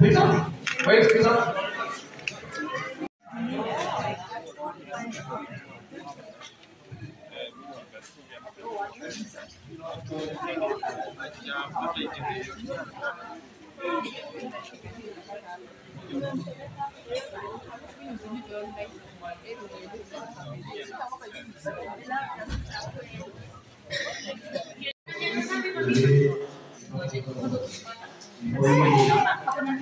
Pizza? Where's pizza? Now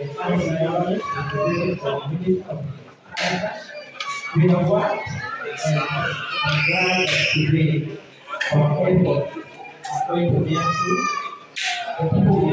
You know what? I'm glad today our effort is going to be answered.